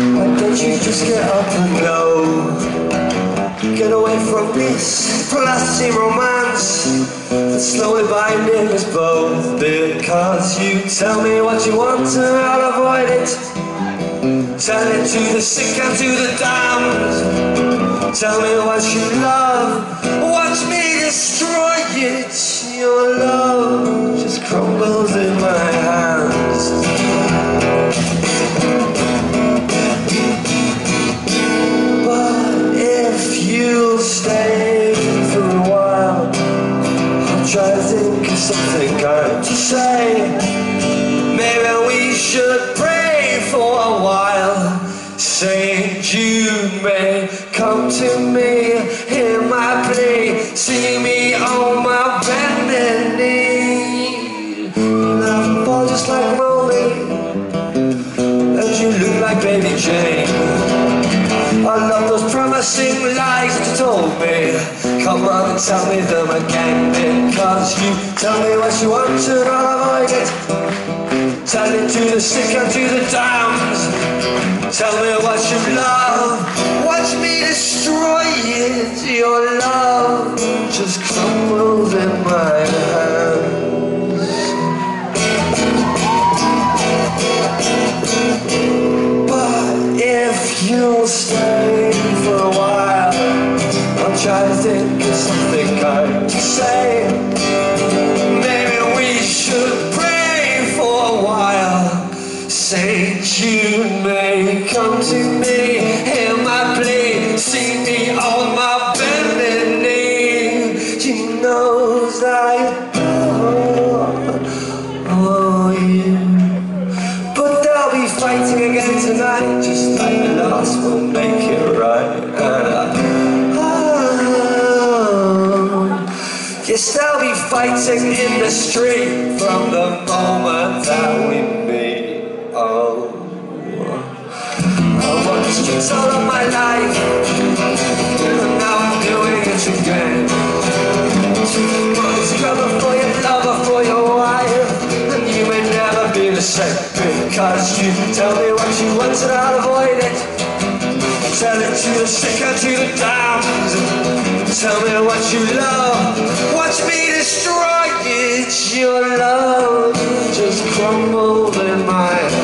no Get up and go? Get away from this plastic romance That's slowly binding us both Because you tell me what you want and I'll avoid it. Tell it to the sick and to the damned. Tell me what you love. Watch me destroy it. Your love just crumbles in my something kind to say. Maybe we should pray for a while. Saint Jude may come to me Hear my plea. See me on my bended knee And I fall just like Molly And you look like baby Jane. I love those promising lies that you told me Come on and tell me them again Because you tell me what you want and I'll avoid it Tell it to the sick and to the damned Tell me what you love. Watch me destroy it Your love. Just crumbles in my hands. But if you'll stay say Maybe we should pray for a while. Saint Jude may come to me Hear my plea See me on my bended knee. She knows I oh, you. But they'll be fighting again tonight, just like the last one, make oh, yes, they'll be fighting in the street from the moment that we meet. Oh, oh I walked the streets all of my life, and now I'm doing it again. It's trouble for your lover, for your wife, and you may never be the same because you tell me what you want and I'll avoid it. Tell it to the sick and to the damned. Tell me what you love, destroy it. Your love just crumbled in my hands.